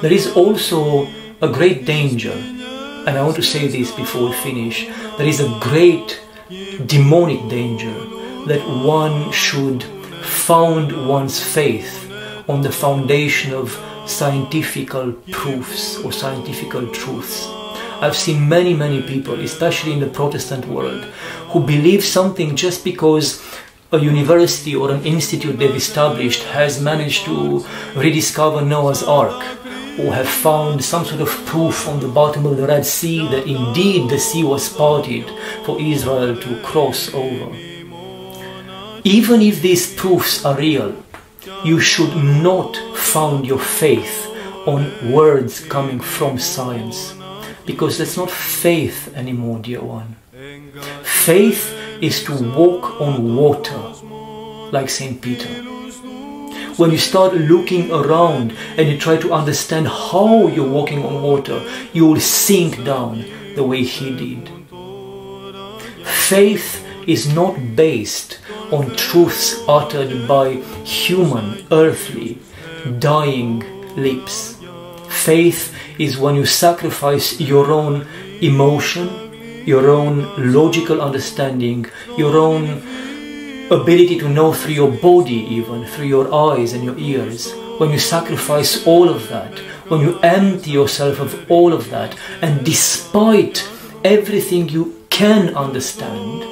There is also a great danger, and I want to say this before we finish. There is a great demonic danger that one should found one's faith on the foundation of scientifical proofs or scientifical truths. I've seen many, many people, especially in the Protestant world, who believe something just because a university or an institute they've established has managed to rediscover Noah's Ark or have found some sort of proof on the bottom of the Red Sea that indeed the sea was parted for Israel to cross over. Even if these proofs are real, you should not found your faith on words coming from science because that's not faith anymore, dear one. Faith is to walk on water, like St. Peter. When you start looking around and you try to understand how you're walking on water, you will sink down the way he did. Faith is not based on truths uttered by human, earthly, dying lips. Faith is when you sacrifice your own emotion, your own logical understanding, your own ability to know through your body, even through your eyes and your ears, when you sacrifice all of that, when you empty yourself of all of that, and despite everything you can understand,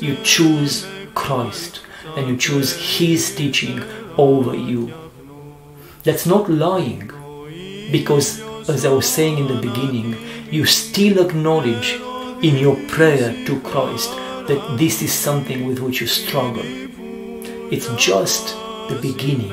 you choose Christ and you choose His teaching over you. That's not lying, because as I was saying in the beginning, you still acknowledge in your prayer to Christ that this is something with which you struggle. It's just the beginning.